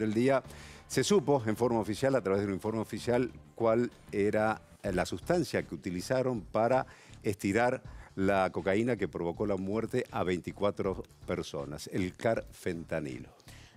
del día. Se supo en forma oficial, a través de un informe oficial, cuál era la sustancia que utilizaron para estirar la cocaína que provocó la muerte a 24 personas, el carfentanilo.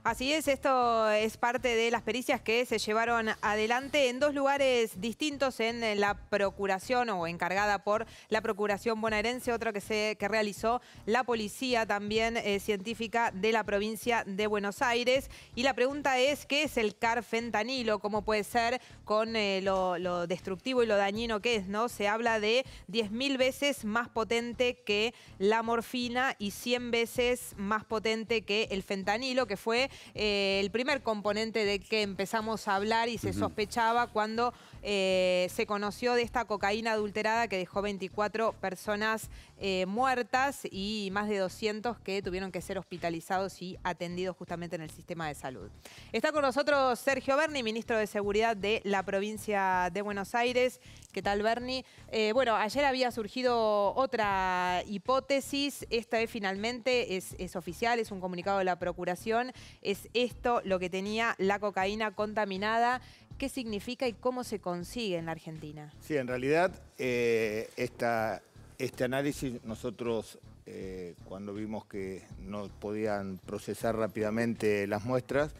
Así es, esto es parte de las pericias que se llevaron adelante en dos lugares distintos en la procuración o encargada por la procuración bonaerense, otro que, se, que realizó la policía también eh, científica de la provincia de Buenos Aires. Y la pregunta es, ¿qué es el carfentanilo? ¿Cómo puede ser con eh, lo, lo, destructivo y lo dañino que es? ¿no? Se habla de 10.000 veces más potente que la morfina y 100 veces más potente que el fentanilo, que fue eh, el primer componente de que empezamos a hablar y se sospechaba cuando eh, se conoció de esta cocaína adulterada que dejó 24 personas eh, muertas y más de 200 que tuvieron que ser hospitalizados y atendidos justamente en el sistema de salud. Está con nosotros Sergio Berni, ministro de Seguridad de la provincia de Buenos Aires. ¿Qué tal, Berni? bueno, ayer había surgido otra hipótesis. Esta vez finalmente es, es oficial, es un comunicado de la Procuración es esto lo que tenía la cocaína contaminada. ¿Qué significa y cómo se consigue en la Argentina? Sí, en realidad eh, este análisis nosotros eh, cuando vimos que no podían procesar rápidamente las muestras,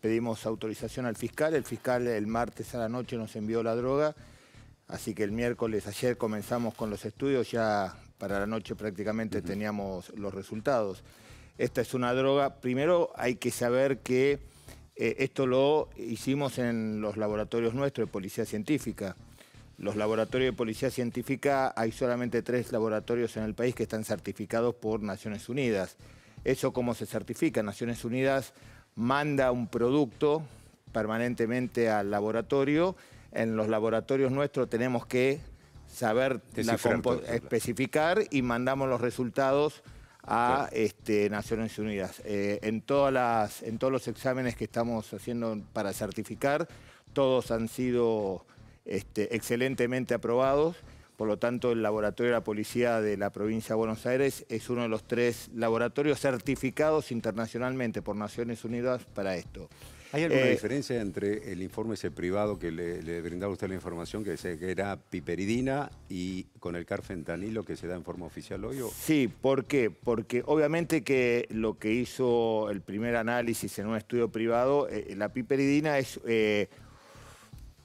pedimos autorización al fiscal. El fiscal el martes a la noche nos envió la droga, así que el miércoles ayer comenzamos con los estudios, ya para la noche prácticamente teníamos los resultados. Esta es una droga. Primero hay que saber que eh, esto lo hicimos en los laboratorios nuestros de policía científica. Los laboratorios de policía científica, hay solamente tres laboratorios en el país que están certificados por Naciones Unidas. ¿Eso cómo se certifica? Naciones Unidas manda un producto permanentemente al laboratorio. En los laboratorios nuestros tenemos que saber especificar y mandamos los resultados a este, Naciones Unidas. Eh, en, todas las, en todos los exámenes que estamos haciendo para certificar, todos han sido este, excelentemente aprobados. Por lo tanto, el laboratorio de la policía de la provincia de Buenos Aires es uno de los tres laboratorios certificados internacionalmente por Naciones Unidas para esto. ¿Hay alguna eh, diferencia entre el informe ese privado que le, brindaba usted la información, que decía que era piperidina, y con el carfentanilo que se da en forma oficial hoy? Sí, ¿por qué? Porque obviamente que lo que hizo el primer análisis en un estudio privado, eh, la piperidina es... Eh,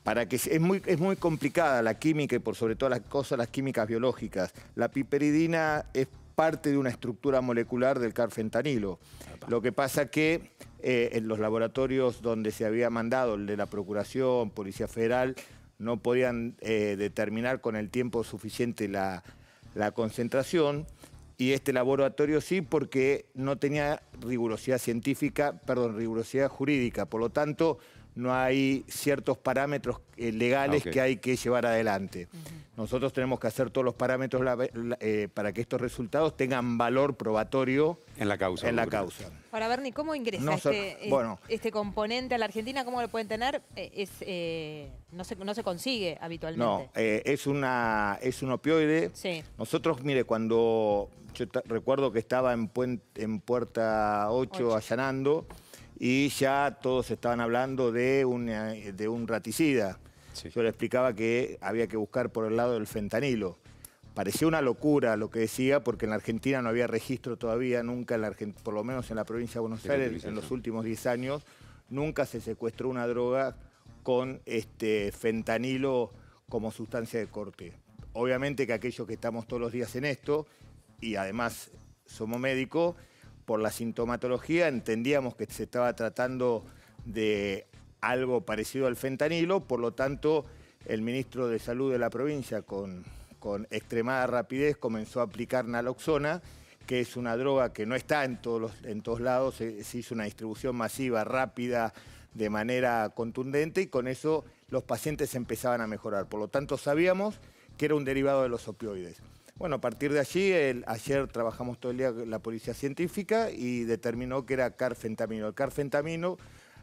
para que es muy, es muy complicada la química y por sobre todas las cosas las químicas biológicas. La piperidina es parte de una estructura molecular del carfentanilo. Lo que pasa que eh, en los laboratorios donde se había mandado, el de la Procuración, Policía Federal, no podían eh, determinar con el tiempo suficiente la, la concentración y este laboratorio sí porque no tenía rigurosidad científica, perdón, rigurosidad jurídica. Por lo tanto, no hay ciertos parámetros eh, legales que hay que llevar adelante. Nosotros tenemos que hacer todos los parámetros eh, para que estos resultados tengan valor probatorio en la causa. En la causa. Ahora, Bernie, ¿cómo ingresa este, eh, este, componente a la Argentina? ¿Cómo lo pueden tener? Es, no, se, no se consigue habitualmente. No, es, una, es un opioide. Sí. Nosotros, mire, cuando yo recuerdo que estaba en, en Puerta 8, allanando y ya todos estaban hablando de un, de un raticida. Yo le explicaba que había que buscar por el lado del fentanilo. Parecía una locura lo que decía, porque en la Argentina no había registro todavía, nunca, en la por lo menos en la provincia de Buenos Aires, en los últimos 10 años, nunca se secuestró una droga con este fentanilo como sustancia de corte. Obviamente que aquellos que estamos todos los días en esto, y además somos médicos, por la sintomatología entendíamos que se estaba tratando de algo parecido al fentanilo, por lo tanto el ministro de Salud de la provincia con, extremada rapidez comenzó a aplicar naloxona, que es una droga que no está en todos, los, lados, se hizo una distribución masiva, rápida, de manera contundente y con eso los pacientes empezaban a mejorar. Por lo tanto sabíamos que era un derivado de los opioides. Bueno, a partir de allí, ayer trabajamos todo el día con la policía científica y determinó que era carfentamino. El carfentamino,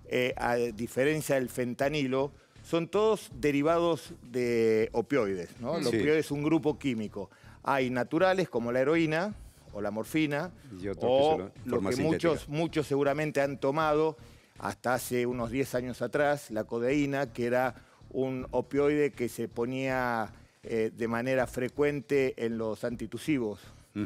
eh, a diferencia del fentanilo, son todos derivados de opioides. ¿no? El opioide es un grupo químico. Hay naturales como la heroína o la morfina, o lo, que muchos, muchos seguramente han tomado. hasta hace unos 10 años atrás, la codeína, que era un opioide que se ponía eh, de manera frecuente en los antitusivos,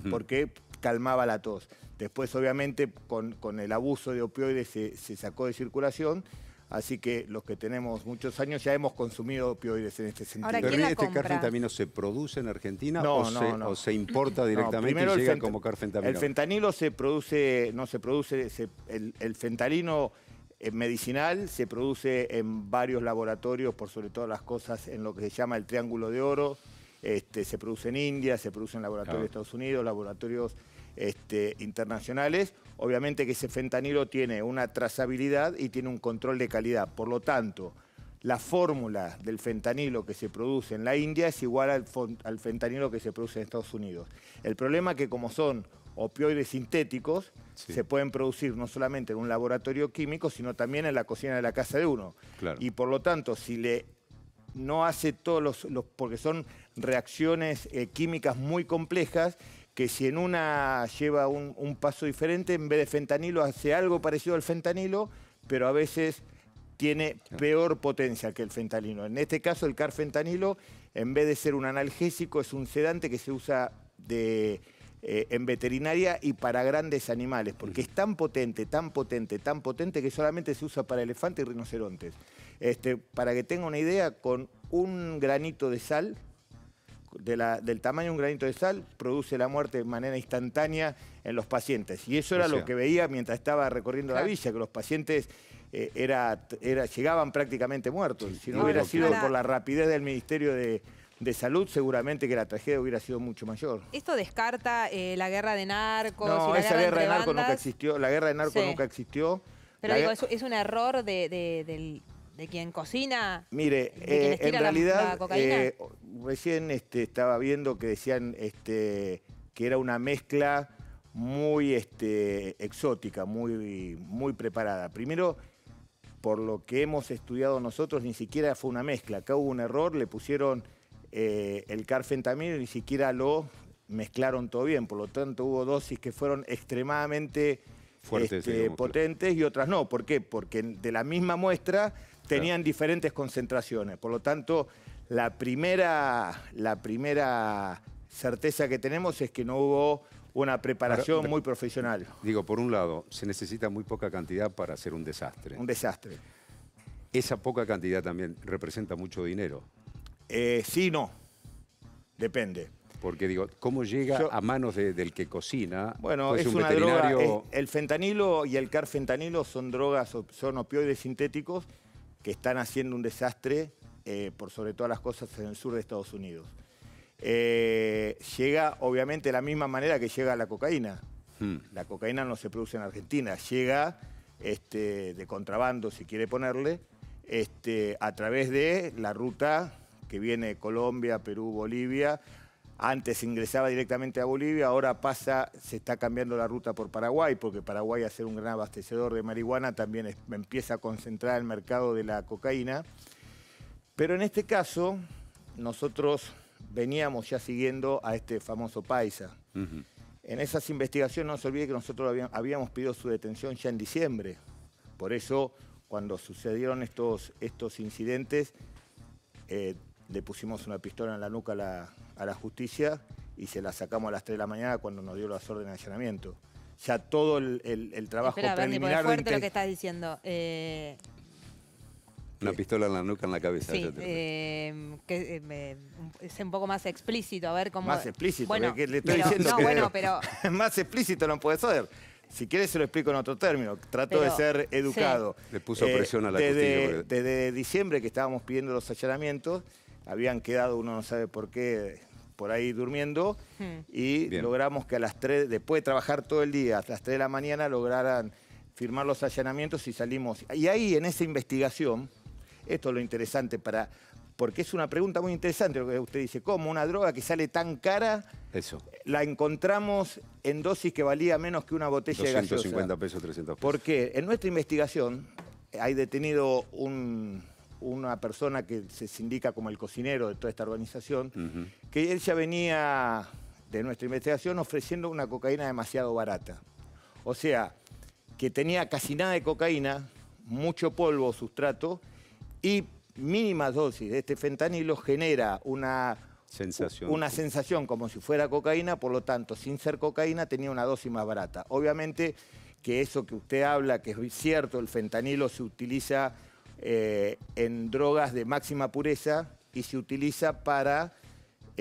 porque calmaba la tos. Después, obviamente, con, el abuso de opioides se, sacó de circulación Así que los que tenemos muchos años ya hemos consumido opioides en este sentido. Ahora, ¿Pero este carfentanilo se produce en Argentina o, se, importa directamente y llega como carfentanilo? El fentanilo se produce, no se produce, el, el, fentanilo medicinal se produce en varios laboratorios, por sobre todas las cosas en lo que se llama el Triángulo de Oro. Este, se produce en India, se produce en laboratorios de Estados Unidos, laboratorios este, internacionales, obviamente que ese fentanilo tiene una trazabilidad y tiene un control de calidad. Por lo tanto, la fórmula del fentanilo que se produce en la India es igual al, fentanilo que se produce en Estados Unidos. El problema es que como son opioides sintéticos, se pueden producir no solamente en un laboratorio químico, sino también en la cocina de la casa de uno. Y por lo tanto, si le no hace todos los, porque son reacciones eh, químicas muy complejas que si en una lleva un, paso diferente, en vez de fentanilo hace algo parecido al fentanilo, pero a veces tiene peor potencia que el fentanilo. En este caso, el carfentanilo, en vez de ser un analgésico, es un sedante que se usa de, eh, en veterinaria y para grandes animales, porque es tan potente, tan potente, tan potente que solamente se usa para elefantes y rinocerontes. Este, para que tenga una idea, con un granito de sal del tamaño de un granito de sal produce la muerte de manera instantánea en los pacientes. Y eso era lo que veía mientras estaba recorriendo la villa, que los pacientes eh, era, era, llegaban prácticamente muertos. Si no hubiera sido por la rapidez del Ministerio de, Salud, seguramente que la tragedia hubiera sido mucho mayor. ¿Esto descarta eh, la guerra de narcos? No, la esa guerra, de narcos nunca existió. La guerra de narcos nunca existió. Pero es, un error del de quien cocina? Mire, eh, en realidad, eh, recién este, estaba viendo que decían este, que era una mezcla muy este, exótica, muy, muy preparada. Primero, por lo que hemos estudiado nosotros, ni siquiera fue una mezcla. Acá hubo un error, le pusieron eh, el carfentamino y ni siquiera lo mezclaron todo bien. Por lo tanto, hubo dosis que fueron extremadamente este, potentes y otras no. ¿Por qué? Porque de la misma muestra tenían diferentes concentraciones. Por lo tanto, la primera, la primera certeza que tenemos es que no hubo una preparación muy profesional. Digo, por un lado, se necesita muy poca cantidad para hacer un desastre. Un desastre. Esa poca cantidad también representa mucho dinero. Eh, sí, no. Depende. Porque digo, ¿cómo llega a manos del que cocina? Bueno, es una droga. el fentanilo y el carfentanilo son drogas, son opioides sintéticos que están haciendo un desastre eh, por sobre todas las cosas en el sur de Estados Unidos. Eh, llega obviamente de la misma manera que llega la cocaína. Hmm. La cocaína no se produce en Argentina, llega este, de contrabando, si quiere ponerle, este, a través de la ruta que viene Colombia, Perú, Bolivia, antes ingresaba directamente a Bolivia, ahora pasa, se está cambiando la ruta por Paraguay, porque Paraguay, a ser un gran abastecedor de marihuana, también empieza a concentrar el mercado de la cocaína. Pero en este caso, nosotros veníamos ya siguiendo a este famoso paisa. En esas investigaciones no se olvide que nosotros habíamos pedido su detención ya en diciembre. Por eso, cuando sucedieron estos, estos incidentes, eh, le pusimos una pistola en la nuca a la, a la justicia y se la sacamos a las 3 de la mañana cuando nos dio las órdenes de allanamiento. Ya todo el, el, trabajo Espera, preliminar... fuerte lo que estás diciendo. Eh, Una pistola en la nuca, en la cabeza. Sí, eh, que, eh, es un poco más explícito, a ver cómo... Más explícito, bueno, que le estoy diciendo no, que bueno, pero... más explícito no puede ser. Si quieres se lo explico en otro término. Trato de ser educado. Le puso presión a la desde, Desde diciembre que estábamos pidiendo los allanamientos, habían quedado, uno no sabe por qué, por ahí durmiendo hmm. y logramos que a las 3, después de trabajar todo el día, a las 3 de la mañana lograran firmar los allanamientos y salimos. Y ahí en esa investigación, esto es lo interesante para... Porque es una pregunta muy interesante lo que usted dice. ¿Cómo una droga que sale tan cara Eso. la encontramos en dosis que valía menos que una botella de gaseosa? 250 pesos, 300 pesos. Porque en nuestra investigación hay detenido un, una persona que se indica como el cocinero de toda esta organización, que él ya venía de nuestra investigación ofreciendo una cocaína demasiado barata. O sea, que tenía casi nada de cocaína, mucho polvo o sustrato y mínimas dosis de este fentanilo genera una sensación. una sensación como si fuera cocaína, por lo tanto, sin ser cocaína, tenía una dosis más barata. Obviamente que eso que usted habla, que es cierto, el fentanilo se utiliza eh, en drogas de máxima pureza y se utiliza para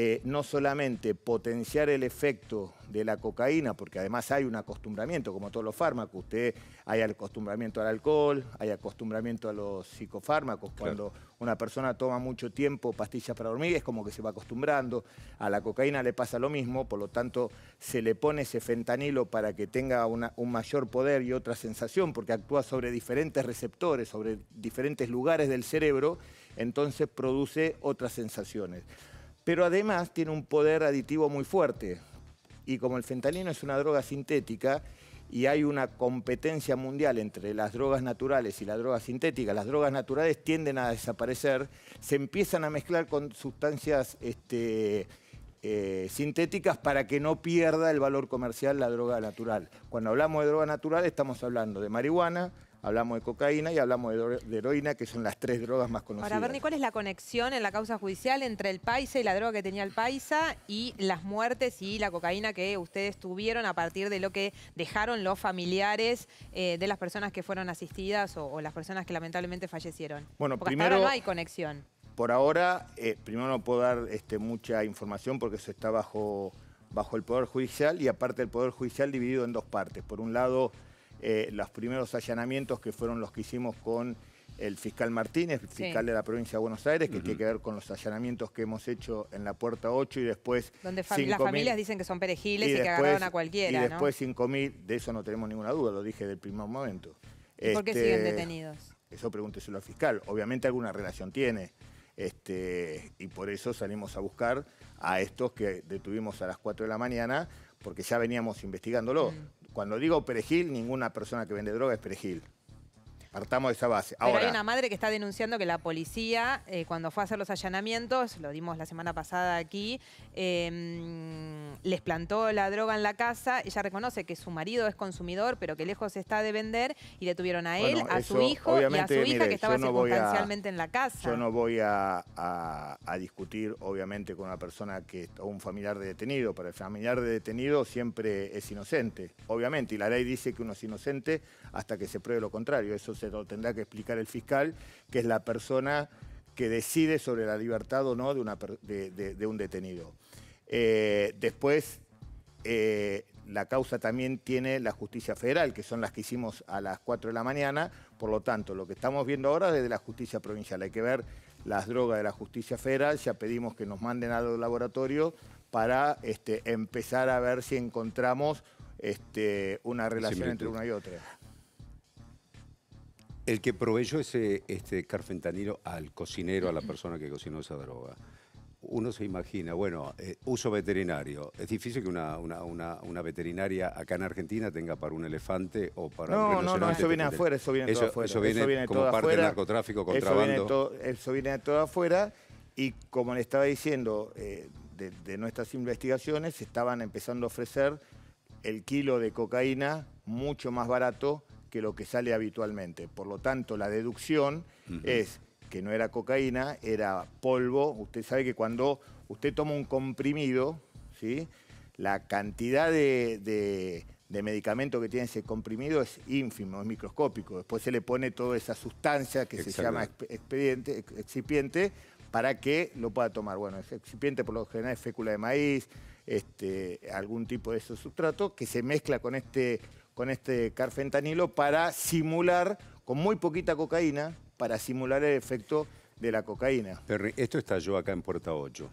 eh, no solamente potenciar el efecto de la cocaína, porque además hay un acostumbramiento, como todos los fármacos, usted hay acostumbramiento al alcohol, hay acostumbramiento a los psicofármacos, cuando una persona toma mucho tiempo pastillas para dormir, es como que se va acostumbrando, a la cocaína le pasa lo mismo, por lo tanto se le pone ese fentanilo para que tenga un mayor poder y otra sensación, porque actúa sobre diferentes receptores, sobre diferentes lugares del cerebro, entonces produce otras sensaciones pero además tiene un poder aditivo muy fuerte. Y como el fentanilo es una droga sintética y hay una competencia mundial entre las drogas naturales y las drogas sintéticas, las drogas naturales tienden a desaparecer, se empiezan a mezclar con sustancias este, eh, sintéticas para que no pierda el valor comercial la droga natural. Cuando hablamos de droga natural estamos hablando de marihuana, hablamos de cocaína y hablamos de, heroína, que son las tres drogas más conocidas. Ahora, Bernie, ¿cuál es la conexión en la causa judicial entre el Paisa y la droga que tenía el Paisa y las muertes y la cocaína que ustedes tuvieron a partir de lo que dejaron los familiares eh, de las personas que fueron asistidas o, las personas que lamentablemente fallecieron? Bueno, porque primero, ahora no hay conexión. Por ahora, eh, primero no puedo dar este, mucha información porque eso está bajo, bajo el Poder Judicial y aparte el Poder Judicial dividido en dos partes. Por un lado eh, los primeros allanamientos que fueron los que hicimos con el fiscal Martínez, fiscal de la provincia de Buenos Aires, que tiene que ver con los allanamientos que hemos hecho en la Puerta 8 y después... Donde las familias dicen que son perejiles y, que agarraron a cualquiera, Y después 5.000, de eso no tenemos ninguna duda, lo dije del primer momento. ¿Y ¿Por qué este, siguen detenidos? Eso pregúnteselo al fiscal. Obviamente alguna relación tiene. Este, y por eso salimos a buscar a estos que detuvimos a las 4 de la mañana, porque ya veníamos investigándolo. Mm. Cuando digo perejil, ninguna persona que vende droga es perejil. Partamos de esa base. Pero hay una madre que está denunciando que la policía, eh, cuando fue a hacer los allanamientos, lo dimos la semana pasada aquí, em, les plantó la droga en la casa. Ella reconoce que su marido es consumidor, pero que lejos está de vender, y detuvieron a él, a su hijo y a su hija que estaba circunstancialmente en la casa. Yo no voy a, discutir, obviamente, con una persona que o un familiar de detenido. Para el familiar de detenido siempre es inocente, obviamente, y la ley dice que uno es inocente hasta que se pruebe lo contrario. Eso se lo tendrá que explicar el fiscal, que es la persona que decide sobre la libertad o no de, una, de, un detenido. Eh, después, eh, la causa también tiene la justicia federal, que son las que hicimos a las 4 de la mañana. Por lo tanto, lo que estamos viendo ahora es desde la justicia provincial. Hay que ver las drogas de la justicia federal. Ya pedimos que nos manden al laboratorio para este, empezar a ver si encontramos este, una relación entre una y otra. El que proveyó ese este carfentanilo al cocinero, a la persona que cocinó esa droga, uno se imagina, bueno, eh, uso veterinario. Es difícil que una, una, veterinaria acá en Argentina tenga para un elefante o para no, un No, no, eso viene afuera, eso viene todo afuera. Eso viene, como parte del narcotráfico, contrabando. Eso viene, todo, afuera y como le estaba diciendo, eh, de, de nuestras investigaciones, estaban empezando a ofrecer el kilo de cocaína mucho más barato que lo que sale habitualmente. Por lo tanto, la deducción es que no era cocaína, era polvo. Usted sabe que cuando usted toma un comprimido, ¿sí? la cantidad de, medicamento que tiene ese comprimido es ínfimo, es microscópico. Después se le pone toda esa sustancia que se llama expediente, excipiente para que lo pueda tomar. Bueno, ese excipiente por lo general es fécula de maíz, este, algún tipo de esos sustrato que se mezcla con este con este carfentanilo para simular, con muy poquita cocaína, para simular el efecto de la cocaína. Perry, esto estalló acá en Puerta 8.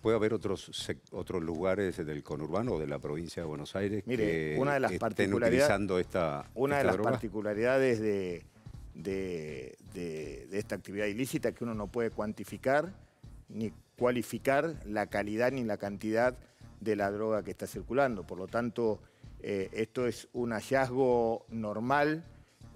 ¿Puede haber otros, otros lugares del conurbano o de la provincia de Buenos Aires que una de las estén utilizando esta Una de las particularidades de, de, esta actividad ilícita que uno no puede cuantificar ni cualificar la calidad ni la cantidad de la droga que está circulando. Por lo tanto, eh, esto es un hallazgo normal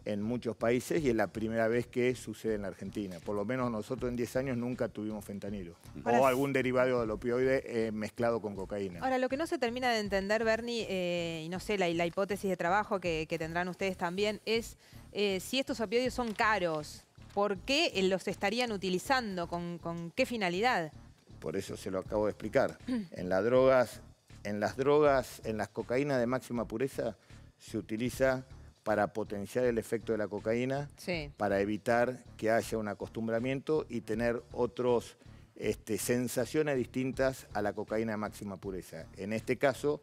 en muchos países y es la primera vez que sucede en la Argentina. Por lo menos nosotros en 10 años nunca tuvimos fentanilo o algún derivado del opioide eh, mezclado con cocaína. Ahora, lo que no se termina de entender, Bernie, eh, y no sé, la, hipótesis de trabajo que, tendrán ustedes también, es eh, si estos opioides son caros, ¿por qué los estarían utilizando? ¿Con, ¿Con, qué finalidad? Por eso se lo acabo de explicar. en las drogas, en las drogas, en las cocaínas de máxima pureza, se utiliza para potenciar el efecto de la cocaína, para evitar que haya un acostumbramiento y tener otras este, sensaciones distintas a la cocaína de máxima pureza. En este caso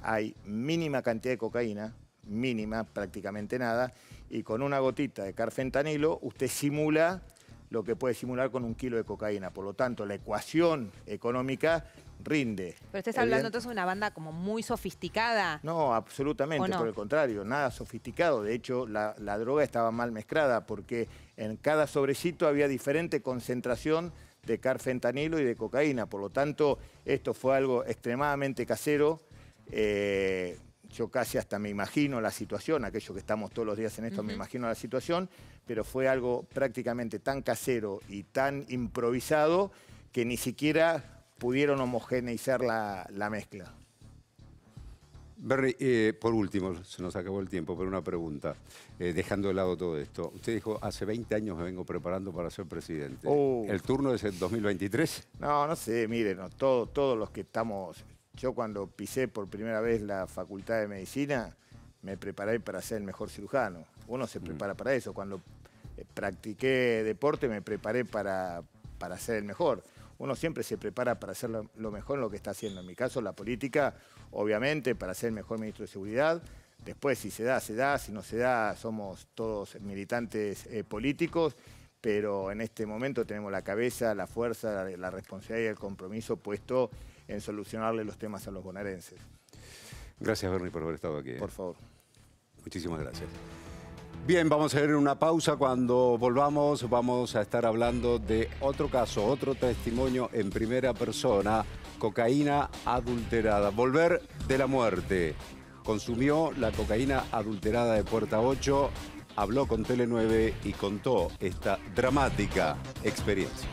hay mínima cantidad de cocaína, mínima, prácticamente nada, y con una gotita de carfentanilo usted simula lo que puede simular con un kilo de cocaína. Por lo tanto, la ecuación económica rinde. Pero usted está hablando entonces de una banda como muy sofisticada. No, absolutamente, por el contrario, nada sofisticado. De hecho, la, droga estaba mal mezclada porque en cada sobrecito había diferente concentración de carfentanilo y de cocaína. Por lo tanto, esto fue algo extremadamente casero. Eh, yo casi hasta me imagino la situación, aquellos que estamos todos los días en esto, me imagino la situación, pero fue algo prácticamente tan casero y tan improvisado que ni siquiera pudieron homogeneizar la, mezcla. Berry, eh, por último, se nos acabó el tiempo, pero una pregunta, eh, dejando de lado todo esto. Usted dijo, hace 20 años me vengo preparando para ser presidente. Oh. ¿El turno es el 2023? No, no sé, miren, todos los que estamos... Yo cuando pisé por primera vez la Facultad de Medicina, me preparé para ser el mejor cirujano. Uno se mm. prepara para eso. Cuando eh, practiqué deporte, me preparé para, para ser el mejor uno siempre se prepara para hacer lo, mejor en lo que está haciendo. En mi caso, la política, obviamente, para ser el mejor ministro de Seguridad. Después, si se da, se da. Si no se da, somos todos militantes eh, políticos. Pero en este momento tenemos la cabeza, la fuerza, la, responsabilidad y el compromiso puesto en solucionarle los temas a los bonaerenses. Gracias, Bernie, por haber estado aquí. ¿eh? Por favor. Muchísimas gracias. Bien, vamos a hacer una pausa. Cuando volvamos vamos a estar hablando de otro caso, otro testimonio en primera persona, cocaína adulterada. Volver de la muerte. Consumió la cocaína adulterada de Puerta 8, habló con Tele 9 y contó esta dramática experiencia.